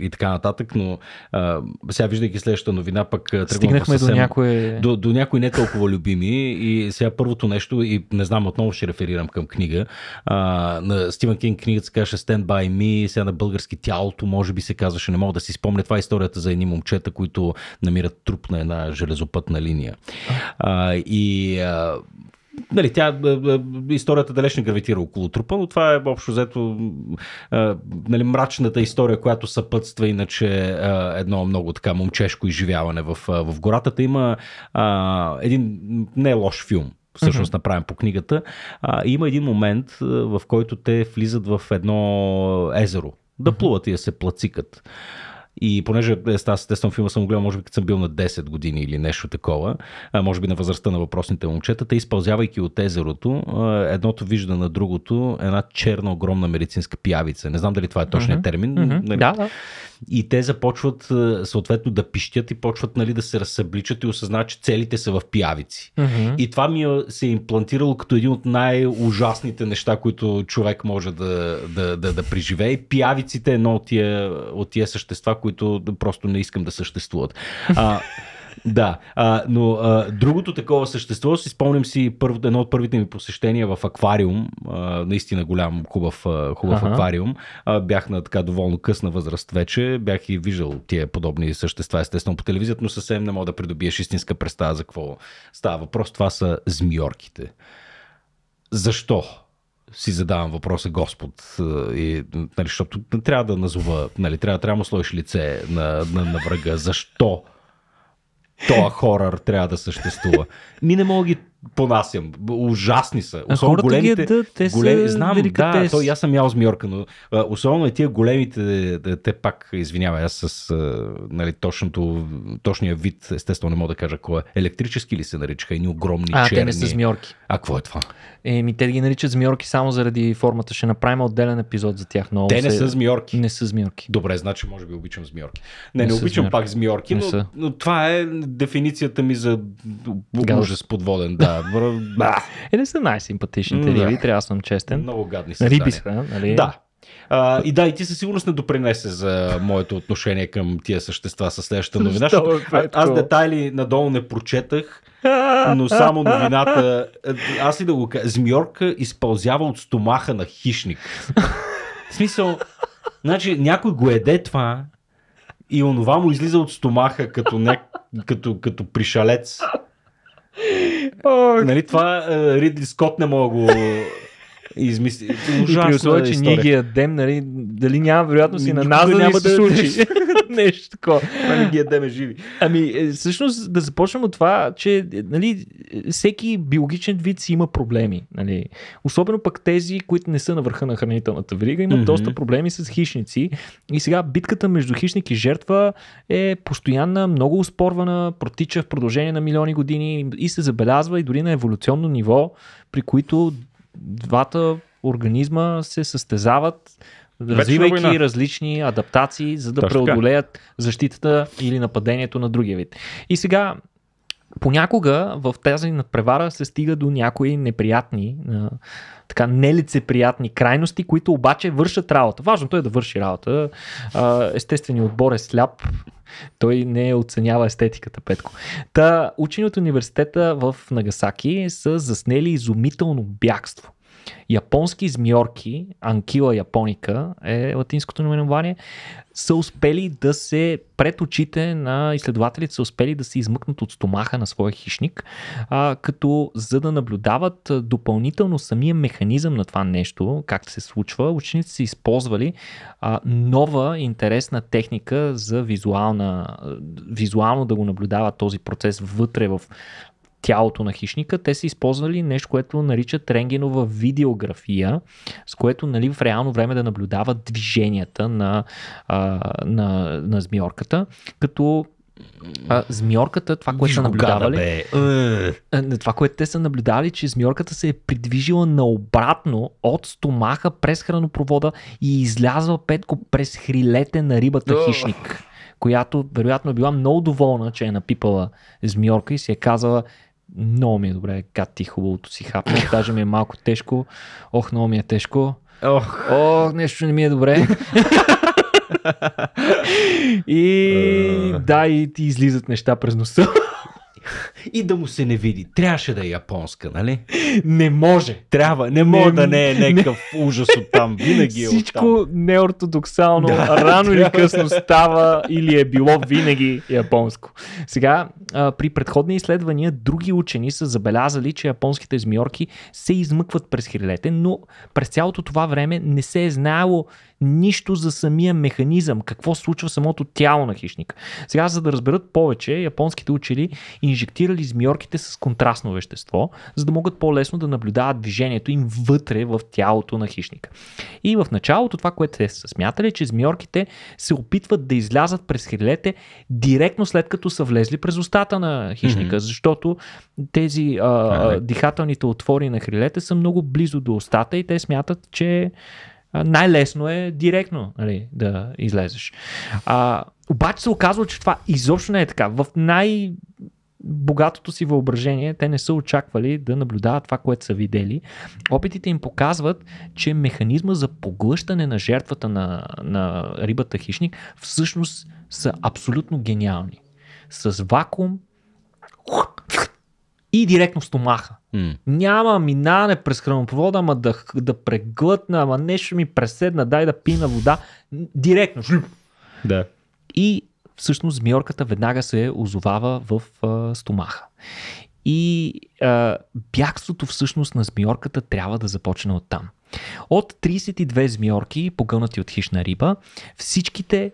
и така нататък, но а, сега виждайки следващата новина, пък Стигнахме съвсем, до някои... До, до някои не толкова любими. И сега първото нещо, и не знам, отново ще реферирам към книга, а, на Стивен Кинг книгата се казваше Stand By Me, сега на български тялото, може би се казваше, не мога да си спомня, това е историята за едни момчета, които намират труп на една железопътна линия. А, и а, Нали, тя, историята далеч не гравитира около трупа, но това е общо взето нали, мрачната история, която съпътства иначе едно много така момчешко изживяване в, в гората. Има а, един не лош филм, всъщност mm-hmm. направен по книгата. А, има един момент, в който те влизат в едно езеро, да плуват и да се плацикат. И понеже аз естествено филма съм гледал, може би като съм бил на 10 години или нещо такова, а, може би на възрастта на въпросните момчета, те изпълзявайки от езерото, едното вижда на другото една черна огромна медицинска пиявица. Не знам дали това е точният mm-hmm. термин. Mm-hmm. Нали? Да, да. И те започват съответно да пищят и почват нали, да се разсъбличат и осъзнават, че целите са в пиявици. Mm-hmm. И това ми е, се е имплантирало като един от най-ужасните неща, които човек може да, да, да, да преживее. Пиявиците е едно от тия, от тия същества, които просто не искам да съществуват. А, да, а, но а, другото такова същество, си спомням си първо, едно от първите ми посещения в аквариум, а, наистина голям, хубав, хубав ага. аквариум. А, бях на така доволно късна възраст вече, бях и виждал тия подобни същества, естествено по телевизията, но съвсем не мога да придобиеш истинска представа за какво става въпрос. Това са змиорките. Защо? си задавам въпроса Господ, и, нали, защото трябва да назова, нали, трябва, трябва да му сложиш лице на, на, на врага. Защо тоя хорър трябва да съществува. Ми не мога ги понасям. Ужасни са. Особено а големите. Ги ядат, те големи, са знам, да, то, аз съм ял змиорка, но а, особено и тия големите, те пак, извинявай, аз с а, нали, точното, точния вид, естествено не мога да кажа кой е. Електрически ли се наричаха? Едни огромни а, черни. те не са змиорки. А какво е това? Еми, те ги наричат змиорки само заради формата. Ще направим отделен епизод за тях. Но те не се... са змиорки. Не са змиорки. Добре, значи може би обичам змиорки. Не, не, не обичам змиорки. пак змиорки, но, но, това е дефиницията ми за ужас подводен. Да. Е, не са най-симпатичните риби, трябва да съм честен. Много гадни са. Риби са, нали? Да. А, и да, и ти със сигурност не допринесе за моето отношение към тия същества със следващата новина. Защо, а, аз детайли надолу не прочетах, но само новината. Аз и да го кажа. Змиорка изпълзява от стомаха на хищник. В смисъл, значи някой го еде това и онова му излиза от стомаха като, не, като, като пришалец. Нали, това Ридли Скот не мога го измисли. Ужасно. при условие, че ние ги ядем, нали, дали няма вероятност и на нас да няма да се случи. Нещо такова. Ами ги ядеме живи. Ами, е, всъщност да започнем от това, че нали, всеки биологичен вид си има проблеми. Нали. Особено пък тези, които не са на върха на хранителната верига, имат mm-hmm. доста проблеми с хищници. И сега битката между хищник и жертва е постоянна, много успорвана, протича в продължение на милиони години и се забелязва и дори на еволюционно ниво, при които двата организма се състезават, развивайки различни адаптации, за да Точно преодолеят защитата или нападението на другия вид. И сега понякога в тази надпревара се стига до някои неприятни, така нелицеприятни крайности, които обаче вършат работа. Важното е да върши работа. Естественият отбор е сляп, той не оценява естетиката, Петко. Та, учени от университета в Нагасаки са заснели изумително бягство. Японски змиорки, анкила японика е латинското наименование, са успели да се, пред очите на изследователите са успели да се измъкнат от стомаха на своя хищник, а, като за да наблюдават допълнително самия механизъм на това нещо, как се случва, учениците са използвали а, нова интересна техника за визуална, визуално да го наблюдават този процес вътре в тялото на хищника, те са използвали нещо, което наричат рентгенова видеография, с което нали, в реално време да наблюдават движенията на, а, на, на змиорката, като а, змиорката, това, което са наблюдавали. Бе. Това, което те са наблюдавали, че змиорката се е придвижила наобратно от стомаха през хранопровода и излязва петко през хрилете на рибата хищник, която вероятно е била много доволна, че е напипала змиорка и си е казала много ми е добре, как ти хубавото си хапна. Даже ми е малко тежко. Ох, много ми е тежко. Ох, Ох нещо не ми е добре. и да, и ти излизат неща през носа и да му се не види. Трябваше да е японска, нали? Не може. Трябва. Не може не, да не е някакъв не. ужас от там. Винаги е Всичко от там. неортодоксално, да, рано или късно става или е било винаги японско. Сега, при предходни изследвания, други учени са забелязали, че японските змиорки се измъкват през хрилете, но през цялото това време не се е знаело нищо за самия механизъм, какво случва самото тяло на хищника. Сега, за да разберат повече, японските учили инжектирали оборудвали змиорките с контрастно вещество, за да могат по-лесно да наблюдават движението им вътре в тялото на хищника. И в началото това, което те са смятали, че змиорките се опитват да излязат през хрилете директно след като са влезли през устата на хищника, mm-hmm. защото тези а, а, дихателните отвори на хрилете са много близо до устата и те смятат, че най-лесно е директно нали, да излезеш. А, обаче се оказва, че това изобщо не е така. В най- богатото си въображение, те не са очаквали да наблюдават това, което са видели. Опитите им показват, че механизма за поглъщане на жертвата на, на рибата хищник всъщност са абсолютно гениални. С вакуум и директно в стомаха. Mm. Няма минаване през хранопровода, ама да, да преглътна, ама нещо ми преседна, дай да пина вода. Директно. Да. И всъщност змиорката веднага се озовава в а, стомаха. И а, бягството всъщност на змиорката трябва да започне от там. От 32 змиорки, погълнати от хищна риба, всичките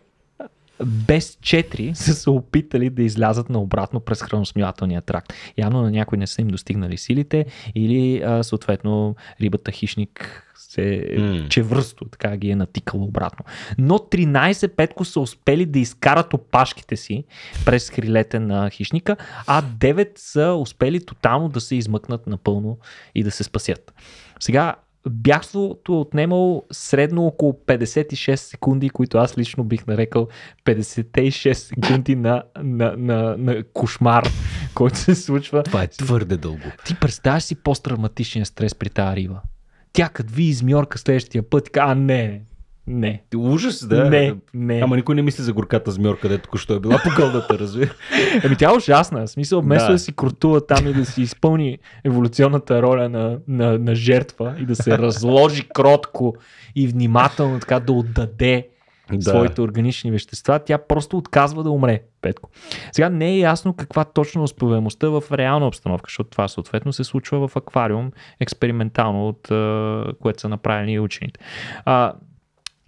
без 4 са се опитали да излязат наобратно през храносмилателния тракт. Явно на някой не са им достигнали силите или а, съответно рибата хищник се mm. чевръсто, така ги е натикало обратно. Но 13 петко са успели да изкарат опашките си през хрилете на хищника, а 9 са успели тотално да се измъкнат напълно и да се спасят. Сега бягството е отнемало средно около 56 секунди, които аз лично бих нарекал 56 секунди на, на, на, на кошмар, който се случва. Това е твърде дълго. Ти представяш си посттравматичния стрес при тази риба. Тя като ви измьорка следващия път, а не, не. Ужас, да. Не, не. Ама никой не мисли за горката змьор, където току-що е била по гълдата, разви. Еми тя е ужасна. В смисъл, вместо да. да си крутува там и да си изпълни еволюционната роля на, на, на жертва и да се разложи кротко и внимателно така да отдаде да. своите органични вещества, тя просто отказва да умре, Петко. Сега не е ясно каква точно успеваемостта в реална обстановка, защото това съответно се случва в аквариум експериментално, от което са направени учените. А,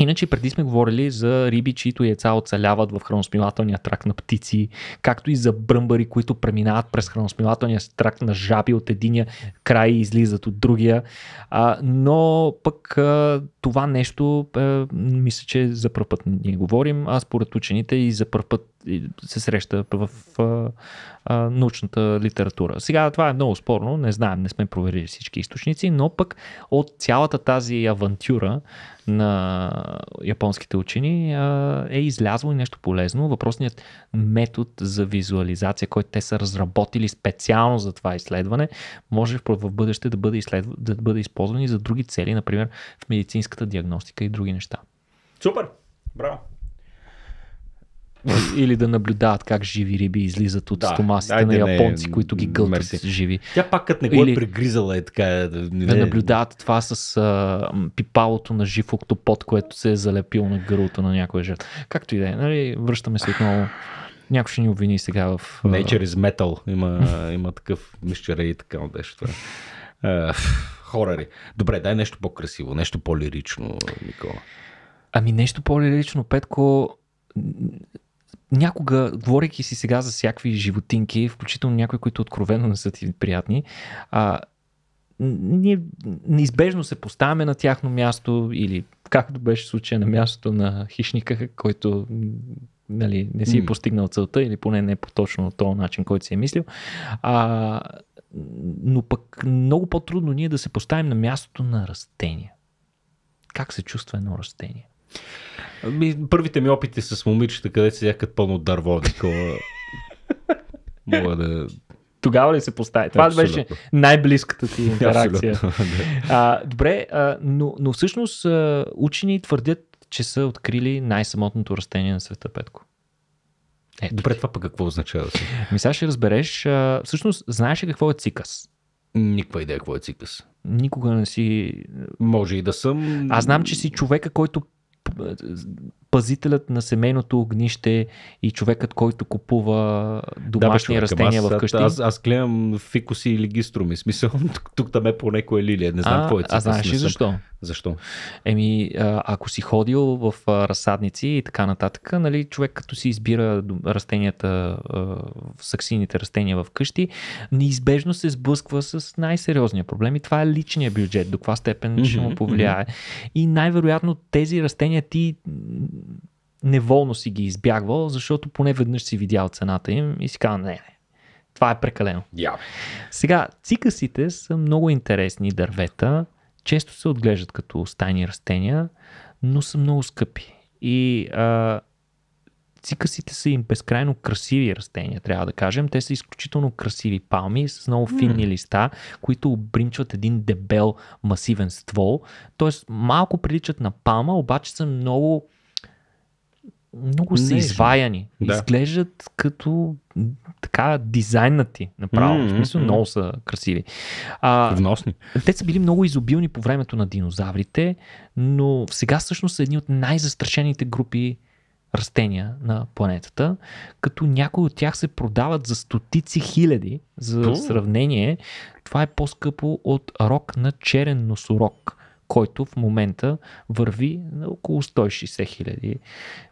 Иначе преди сме говорили за риби, чието яйца оцеляват в храносмилателния тракт на птици, както и за бръмбари, които преминават през храносмилателния тракт на жаби от единия край и излизат от другия. А, но пък а, това нещо, а, мисля, че за първ път ние говорим, а според учените и за първ път се среща в а, а, научната литература. Сега това е много спорно, не знаем, не сме проверили всички източници, но пък от цялата тази авантюра на японските учени а, е излязло и нещо полезно. Въпросният метод за визуализация, който те са разработили специално за това изследване, може в бъдеще да бъде, изследва, да бъде използван и за други цели, например в медицинската диагностика и други неща. Супер! Браво! Или да наблюдават как живи риби излизат от да, стомасите на японци, не, които ги гълтат с живи. Тя пак като не го е прегризала е така. Да, не, да наблюдават това с а, пипалото на жив октопод, което се е залепило на гърлото на някоя жертва. Както и да е, нали, връщаме се отново. Някой ще ни обвини сега в... Nature is metal. Има, има такъв мишчера и така. Uh, хорари. Добре, дай нещо по-красиво, нещо по-лирично, Никола. Ами нещо по-лирично, Петко, някога, говорейки си сега за всякакви животинки, включително някои, които откровено не са ти приятни, а, ние неизбежно се поставяме на тяхно място или както беше случая на мястото на хищника, който нали, не си е постигнал целта или поне не по точно този начин, който си е мислил. А, но пък много по-трудно ние да се поставим на мястото на растения. Как се чувства едно растение? Първите ми опити с момичета, къде се якат пълно дърво, такова. Мога да... Тогава ли се постави? Това Абсолютно. беше най-близката ти интеракция. а, добре, а, но, но всъщност а, учени твърдят, че са открили най-самотното растение на света, Петко. Ето. Добре, това пък какво означава? Ми сега ще разбереш. А, всъщност, знаеш ли какво е цикъс? Никаква идея какво е цикъс. Никога не си... Може и да съм. Аз знам, че си човека, който but пазителят на семейното огнище и човекът, който купува домашни човек, растения аз, вкъщи. Аз, аз гледам фикуси или гиструми. Смисъл, тук, тук там е по някоя лилия. Не знам а, какво е а знаеш ли защо? Защо? Еми, ако си ходил в разсадници и така нататък, нали, човек като си избира растенията, а, саксийните растения в къщи, неизбежно се сблъсква с най-сериозния проблем и това е личния бюджет, до каква степен ще му повлияе. И най-вероятно тези растения ти неволно си ги избягвал, защото поне веднъж си видял цената им и си казва, не, не, това е прекалено. Я. Сега, цикасите са много интересни дървета. Често се отглеждат като стайни растения, но са много скъпи. И а, цикасите са им безкрайно красиви растения, трябва да кажем. Те са изключително красиви палми с много финни листа, които обринчват един дебел масивен ствол. Тоест малко приличат на палма, обаче са много много са изваяни. Да. Изглеждат като така дизайнати направо. В Мм, смисъл, много са красиви. А, Вносни. те са били много изобилни по времето на динозаврите, но сега всъщност са едни от най-застрашените групи растения на планетата, като някои от тях се продават за стотици хиляди. За Пу. сравнение, това е по-скъпо от рок на черен носорог, който в момента върви на около 160 хиляди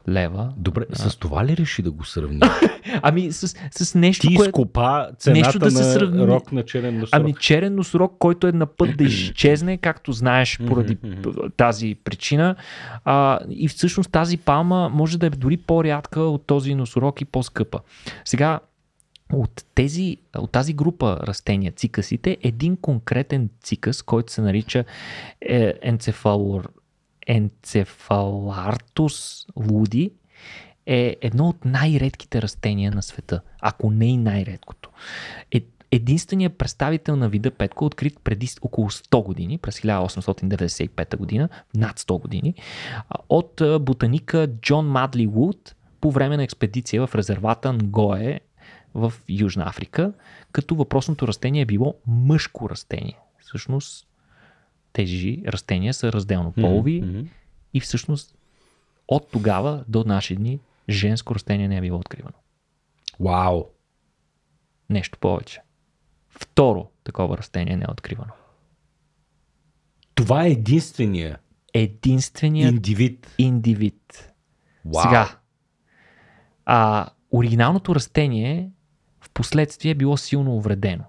лева. Добре, с това ли реши да го сравни? Ами с, с нещо, Ти което... изкопа цената нещо да се на сравни. рок на черен носорог. Ами черен носорог, който е на път да изчезне, както знаеш, поради тази причина. А, и всъщност тази палма може да е дори по-рядка от този носорог и по-скъпа. Сега, от, тези, от тази група растения, цикасите, един конкретен цикас, който се нарича е, енцефалор, енцефалартус луди, е едно от най-редките растения на света, ако не и най-редкото. Е, единственият представител на вида петко, открит преди около 100 години, през 1895 година, над 100 години, от ботаника Джон Мадли Вуд по време на експедиция в резервата Нгое в Южна Африка, като въпросното растение е било мъжко растение. Всъщност тези растения са разделно полови мгм. и всъщност от тогава до наши дни женско растение не е било откривано. Вау. Нещо повече. Второ такова растение не е откривано. Това е единствения Единственият индивид. индивид. Вау. Сега, а, оригиналното растение последствие е било силно увредено.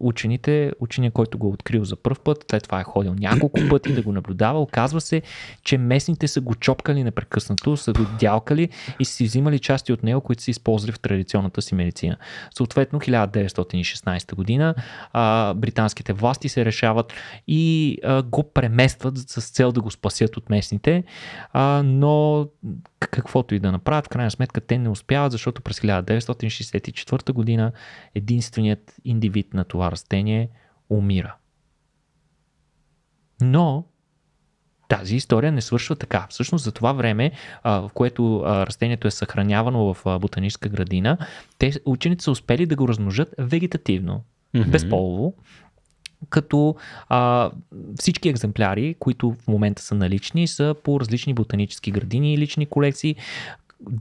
Учените, учения, който го е открил за първ път, след това е ходил няколко пъти да го наблюдава. Оказва се, че местните са го чопкали непрекъснато, са го дялкали и са си взимали части от него, които са използвали в традиционната си медицина. Съответно, 1916 година а, британските власти се решават и а, го преместват с цел да го спасят от местните, а, но каквото и да направят, в крайна сметка те не успяват, защото през 1964 година единственият индивид на това растение умира. Но тази история не свършва така. Всъщност за това време, в което растението е съхранявано в ботаническа градина, те, учените са успели да го размножат вегетативно, Мгм. безполово, като а, всички екземпляри, които в момента са налични, са по различни ботанически градини и лични колекции.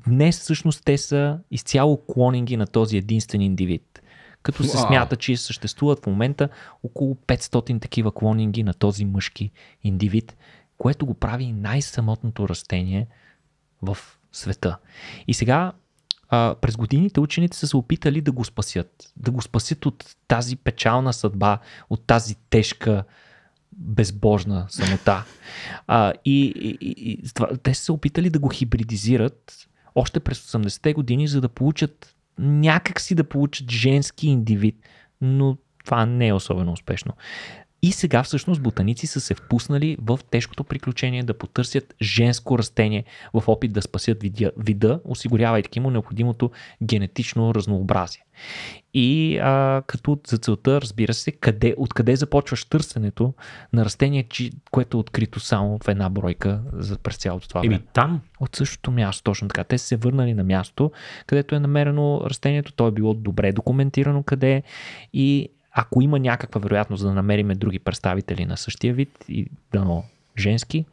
Днес всъщност те са изцяло клонинги на този единствен индивид. Като се смята, че съществуват в момента около 500 такива клонинги на този мъжки индивид, което го прави най-самотното растение в света. И сега а, през годините учените са се опитали да го спасят. Да го спасят от тази печална съдба, от тази тежка безбожна самота. А, и, и, и, и това, те са се опитали да го хибридизират още през 80-те години, за да получат някак си да получат женски индивид, но това не е особено успешно. И сега всъщност ботаници са се впуснали в тежкото приключение да потърсят женско растение в опит да спасят вида, осигурявайки му необходимото генетично разнообразие. И а, като за целта, разбира се, къде, откъде започваш търсенето на растение, чи, което е открито само в една бройка за през цялото това време. Еми там. От същото място, точно така. Те са се върнали на място, където е намерено растението. То е било добре документирано къде е. И ако има някаква вероятност да намериме други представители на същия вид и дано женски,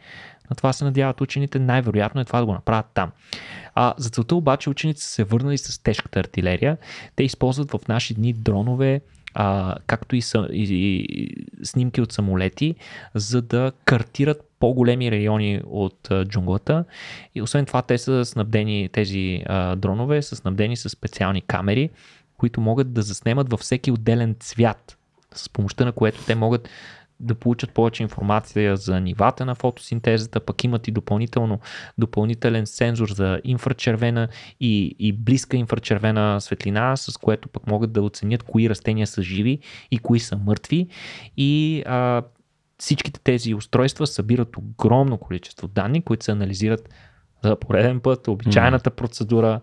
На това се надяват учените. Най-вероятно е това да го направят там. А, за целта обаче учените са се върнали с тежката артилерия. Те използват в наши дни дронове, а, както и, са, и, и снимки от самолети, за да картират по-големи райони от а, джунглата. И освен това, те са снабдени, тези а, дронове са снабдени с специални камери, които могат да заснемат във всеки отделен цвят, с помощта на което те могат да получат повече информация за нивата на фотосинтезата, пък имат и допълнително, допълнителен сензор за инфрачервена и, и близка инфрачервена светлина, с което пък могат да оценят кои растения са живи и кои са мъртви. И а, всичките тези устройства събират огромно количество данни, които се анализират за пореден път, обичайната процедура,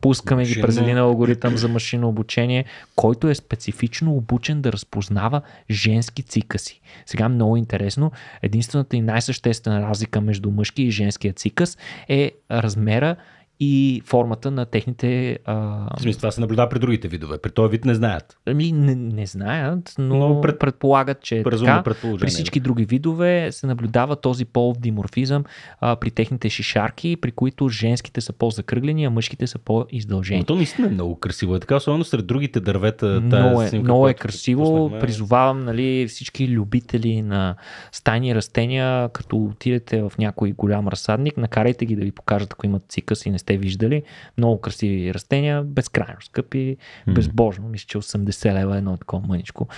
Пускаме Машина... ги през един алгоритъм за машинно обучение, който е специфично обучен да разпознава женски цикъси. Сега много интересно. Единствената и най-съществена разлика между мъжки и женския цикъс е размера и формата на техните... А... В смисъл, това се наблюдава при другите видове. При този вид не знаят. Ами, не, не знаят, но, но пред... предполагат, че е така. При всички други видове се наблюдава този полов диморфизъм а, при техните шишарки, при които женските са по-закръглени, а мъжките са по-издължени. Но то наистина е много красиво. Е така, особено сред другите дървета. Много е, снимка, много е красиво. Пуснахме... Призовавам нали, всички любители на стайни растения, като отидете в някой голям разсадник, накарайте ги да ви покажат, ако имат цикъс и не сте виждали. Много красиви растения, безкрайно скъпи, mm. безбожно. Мисля, че 80 лева е едно такова мъничко.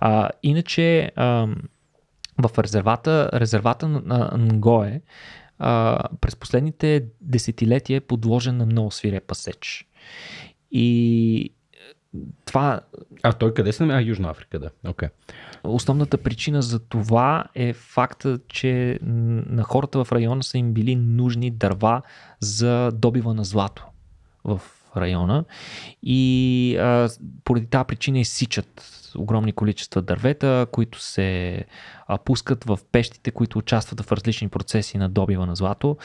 А, иначе а, в резервата, резервата на Нгое а, през последните десетилетия е подложен на много свирепа сеч. И това... А той къде се намира? Южна Африка, да. Okay. Основната причина за това е факта, че на хората в района са им били нужни дърва за добива на злато в района и а, поради тази причина изсичат огромни количества дървета, които се а, пускат в пещите, които участват в различни процеси на добива на злато.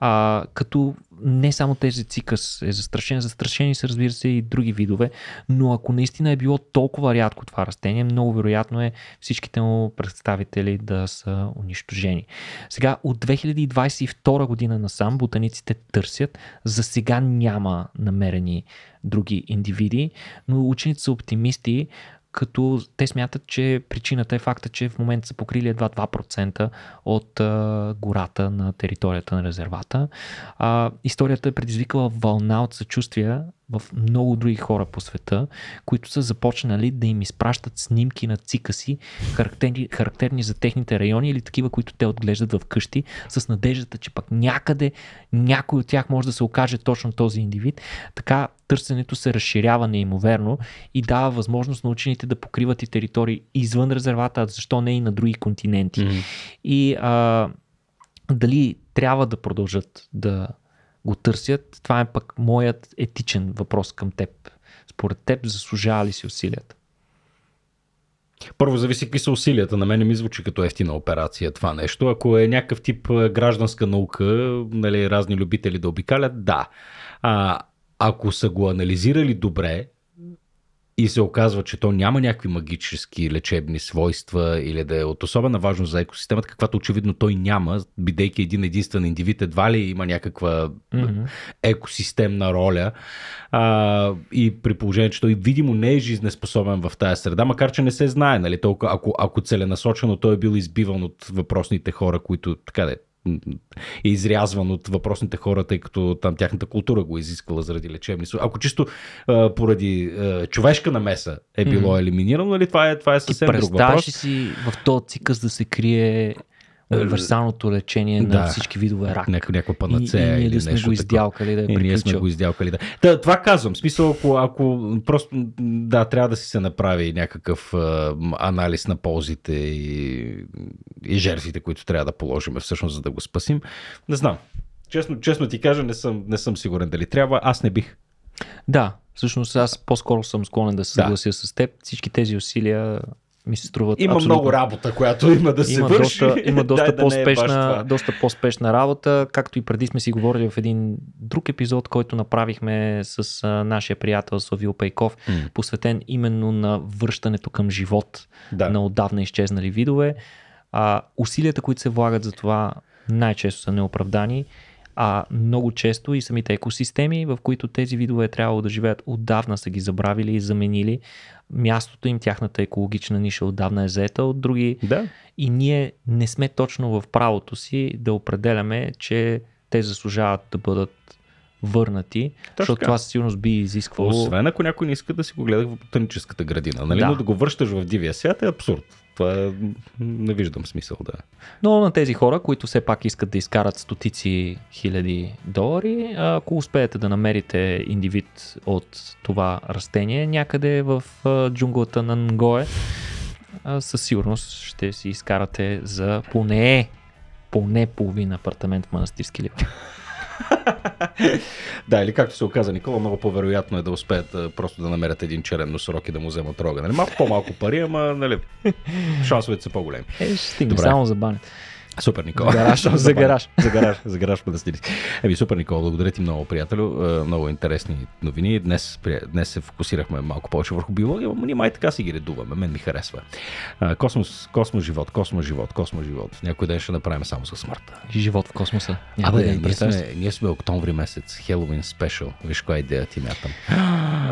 А, като не само тези цикъс е застрашен, застрашени са разбира се и други видове, но ако наистина е било толкова рядко това растение, много вероятно е всичките му представители да са унищожени. Сега от 2022 година насам ботаниците търсят, за сега няма намерени други индивиди, но учените са оптимисти, като те смятат, че причината е факта, че в момента са покрили едва 2% от а, гората на територията на резервата. А, историята е предизвикала вълна от съчувствия в много други хора по света, които са започнали да им изпращат снимки на цика си, характерни, характерни за техните райони или такива, които те отглеждат в къщи, с надеждата, че пък някъде някой от тях може да се окаже точно този индивид. Така търсенето се разширява неимоверно и дава възможност на учените да покриват и територии извън резервата, а защо не и на други континенти. Mm-hmm. И а, дали трябва да продължат да го търсят, това е пък моят етичен въпрос към теб. Според теб заслужава ли си усилията? Първо зависи какви са усилията. На мен ми звучи като ефтина операция това нещо. Ако е някакъв тип гражданска наука, нали, разни любители да обикалят, да. А, ако са го анализирали добре, и се оказва, че то няма някакви магически лечебни свойства или да е от особена важност за екосистемата, каквато очевидно той няма, бидейки един единствен индивид, едва ли има някаква mm-hmm. екосистемна роля. А, и при положение, че той видимо не е жизнеспособен в тази среда, макар че не се знае, нали, толкова, ако, ако целенасочено той е бил избиван от въпросните хора, които така да е, изрязван от въпросните хора, тъй като там тяхната култура го е изискала заради лечебни. Ако чисто а, поради а, човешка намеса е било mm-hmm. елиминирано, нали, това е, това е съвсем друг въпрос. си в този цикъс да се крие универсалното лечение да, на всички видове рак. Няко, някаква панацея и, и, или да сме нещо го издялкали да е и ние сме го издялкали, да. Та, това казвам. Смисъл, ако, ако просто, да, трябва да си се направи някакъв а, анализ на ползите и, и жертвите, които трябва да положим всъщност, за да го спасим. Не знам. Честно, честно ти кажа, не съм, не съм сигурен дали трябва. Аз не бих. Да, всъщност аз по-скоро съм склонен да се съглася да. с теб. Всички тези усилия ми се струват. Има абсолютно... много работа, която има да се има върши. Доста, има доста, по-спешна, да доста по-спешна работа, както и преди сме си говорили в един друг епизод, който направихме с а, нашия приятел Славил Пейков, mm. посветен именно на връщането към живот да. на отдавна изчезнали видове. А, усилията, които се влагат за това най-често са неоправдани, а много често и самите екосистеми, в които тези видове е трябвало да живеят, отдавна са ги забравили и заменили. Мястото им, тяхната екологична ниша отдавна е заета от други. Да. И ние не сме точно в правото си да определяме, че те заслужават да бъдат върнати, Точно защото това със сигурност би изисквало... Освен ако някой не иска да си го гледа в ботаническата градина, нали? Да. но да го връщаш в дивия свят е абсурд. Не виждам смисъл да Но на тези хора, които все пак искат да изкарат стотици хиляди долари, ако успеете да намерите индивид от това растение някъде в джунглата на Нгое, със сигурност ще си изкарате за поне поне половин апартамент в манастирски ливан. да, или както се оказа Никола, много по-вероятно е да успеят а, просто да намерят един черен носорог и да му вземат рога. Нали? Малко по-малко пари, ама нали, шансовете са по-големи. Е, ще стигне само за банят. Супер, Никола. Гараж, за гараж. за гараж, за гараж манастирски. Еми, супер, Никола, благодаря ти много, приятелю. Е, много интересни новини. Днес, днес се фокусирахме малко повече върху биология, но ние май така си ги редуваме. Мен ми харесва. Е, космос, космос живот, космос живот, космос живот. Някой ден ще направим само за смъртта. Живот в космоса. Абе, да ние, сме, ние сме октомври месец, Хелоуин спешъл. Виж коя идея ти мятам.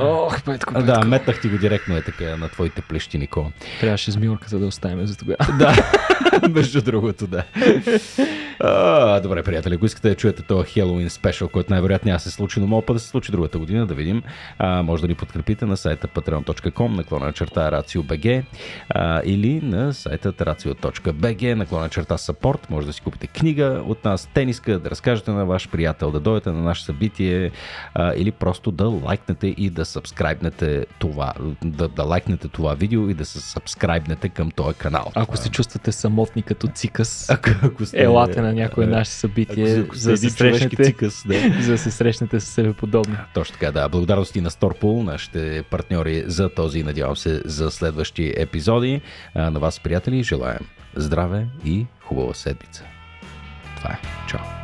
Ох, петко, петко. Да, метнах ти го директно е така на твоите плещи, Никола. Трябваше змиорката да оставим за тогава. да, между другото, да. А, добре, приятели, ако искате да чуете този Halloween спешъл, който най-вероятно няма се случи, но мога да се случи другата година, да видим, а, може да ни подкрепите на сайта patreon.com, наклона на черта RACIO.BG а, или на сайта racio.bg, наклона черта support. Може да си купите книга от нас, тениска, да разкажете на ваш приятел, да дойдете на наше събитие а, или просто да лайкнете и да сабскрайбнете това, да, да лайкнете това видео и да се сабскрайбнете към този канал. Ако се чувствате самотни като цикъс, ако, ако сте, елате на някое е, наше събитие, ако, за, да се срещнете, цикъс, да. за да се срещнете с себе подобни. Точно така, да. Благодарности на Сторпул, нашите партньори за този, надявам се, за следващи епизоди. А, на вас, приятели, желаем здраве и хубава седмица. Това е. Чао.